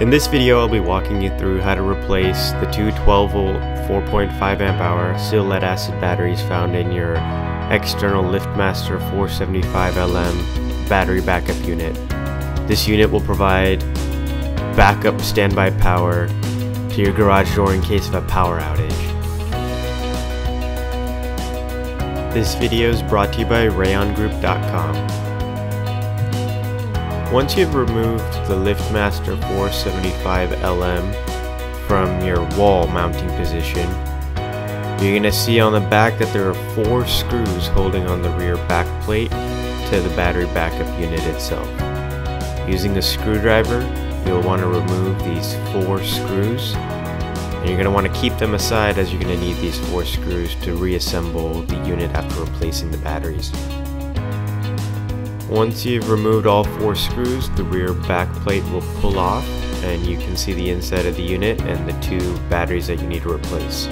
In this video I'll be walking you through how to replace the two 12 volt 4.5 amp hour seal lead acid batteries found in your external LiftMaster 475LM battery backup unit. This unit will provide backup standby power to your garage door in case of a power outage. This video is brought to you by RaionGroup.com. Once you've removed the LiftMaster 475LM from your wall mounting position, you're going to see on the back that there are four screws holding on the rear back plate to the battery backup unit itself. Using a screwdriver, you'll want to remove these four screws and you're going to want to keep them aside as you're going to need these four screws to reassemble the unit after replacing the batteries. Once you've removed all four screws, the rear back plate will pull off and you can see the inside of the unit and the two batteries that you need to replace.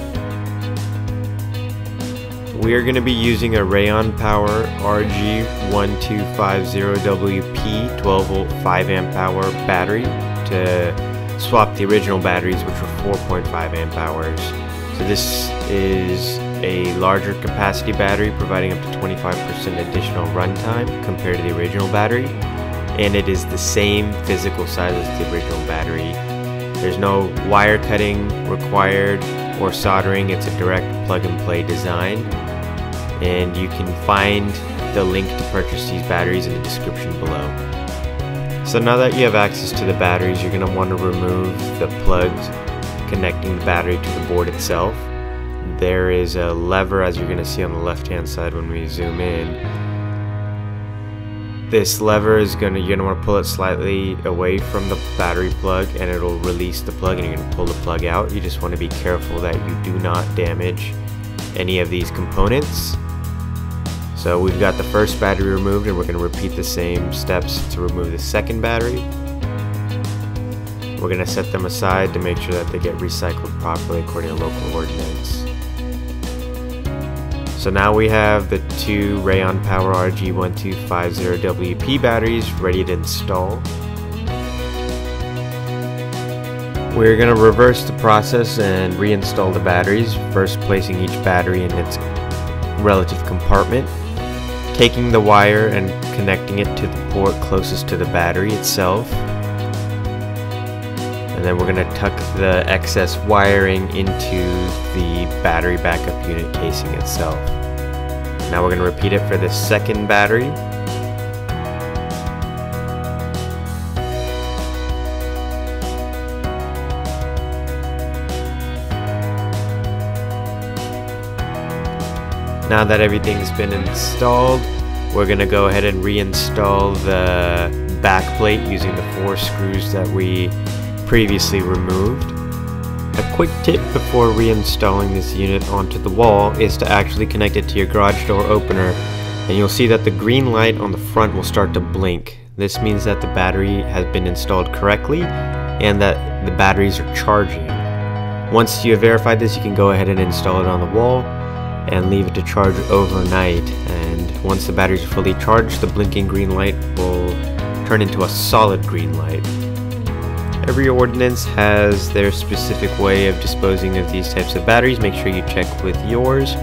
We are going to be using a Raion Power RG1250WP 12 volt 5 amp hour battery to swap the original batteries which were 4.5 amp hours. So this is a larger capacity battery providing up to 25% additional runtime compared to the original battery and it is the same physical size as the original battery. There's no wire cutting required or soldering, it's a direct plug and play design and you can find the link to purchase these batteries in the description below. So now that you have access to the batteries, you're going to want to remove the plugs connecting the battery to the board itself there is a lever as you're going to see on the left hand side when we zoom in. This lever is going to you're going to want to pull it slightly away from the battery plug and it'll release the plug and you're going to pull the plug out. You just want to be careful that you do not damage any of these components. So we've got the first battery removed and we're going to repeat the same steps to remove the second battery. We're going to set them aside to make sure that they get recycled properly according to local ordinance so now we have the two Raion Power RG1250WP batteries ready to install. We're going to reverse the process and reinstall the batteries, first placing each battery in its relative compartment, taking the wire and connecting it to the port closest to the battery itself, and then we're going to tuck the excess wiring into the battery backup unit casing itself. Now we're going to repeat it for the second battery. Now that everything's been installed, we're going to go ahead and reinstall the back plate using the four screws that we previously removed. A quick tip before reinstalling this unit onto the wall is to actually connect it to your garage door opener and you'll see that the green light on the front will start to blink. This means that the battery has been installed correctly and that the batteries are charging. Once you have verified this you can go ahead and install it on the wall and leave it to charge overnight and once the batteries are fully charged the blinking green light will turn into a solid green light. Every ordinance has their specific way of disposing of these types of batteries. Make sure you check with yours.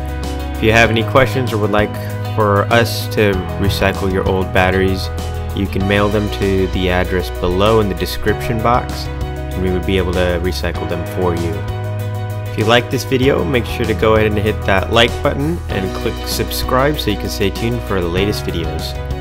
If you have any questions or would like for us to recycle your old batteries, you can mail them to the address below in the description box and we would be able to recycle them for you. If you like this video, make sure to go ahead and hit that like button and click subscribe so you can stay tuned for the latest videos.